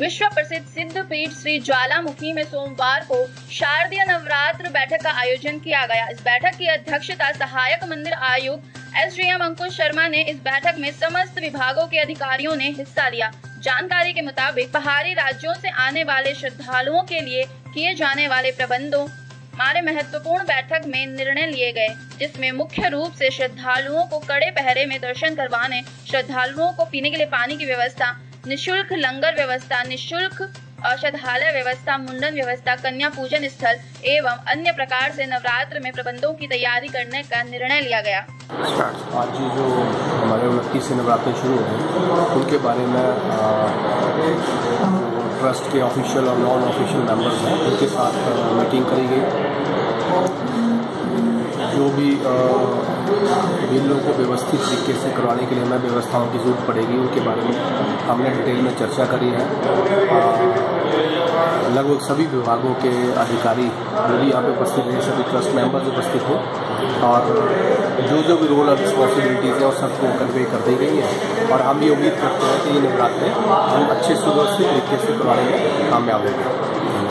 विश्व प्रसिद्ध सिद्ध पीठ श्री ज्वालामुखी में सोमवार को शारदीय नवरात्र बैठक का आयोजन किया गया। इस बैठक की अध्यक्षता सहायक मंदिर आयुक्त S D M Ankush Sharma ने इस बैठक में समस्त विभागों के अधिकारियों ने हिस्सा लिया। जानकारी के मुताबिक पहाड़ी राज्यों से आने वाले श्रद्धालुओं के लिए किए जाने वाले प्रबंधों हमारे महत्वपूर्ण बैठक में निर्णय लिए गए, जिसमें मुख्य रूप से श्रद्धालुओं को कड़े पहरे में दर्शन करवाने, श्रद्धालुओं को पीने के लिए पानी की व्यवस्था निशुल्क लंगर व्यवस्था, निशुल्क औषधालय व्यवस्था, मुंडन व्यवस्था, कन्या पूजन स्थल एवं अन्य प्रकार से नवरात्र में प्रबंधों की तैयारी करने का निर्णय लिया गया। आज जो हमारे उनतीस से नवरात्र शुरू हैं उनके बारे में ट्रस्ट के ऑफिशियल और नॉन ऑफिशियल मेंबर्स हैं, उनके साथ मीटिंग करी गई। जो भी बिलों को व्यवस्थित तरीके से करवाने के लिए हमें व्यवस्थाओं की ज़रूरत पड़ेगी, उनके बारे में हमने डिटेल में चर्चा करी है। लगभग सभी विभागों के अधिकारी जो भी यहाँ पे उपस्थित हैं, सभी ट्रस्ट मेंबर्स उपस्थित हैं और जो जो भी रोल और रिस्पॉन्सिबिलिटीज़ हैं, वो सबको कन्वे कर दी गई है और हम ये उम्मीद करते हैं कि ये नवरात्रे हम अच्छे सुव्यवस्थित तरीके से करवाने में कामयाब होंगे।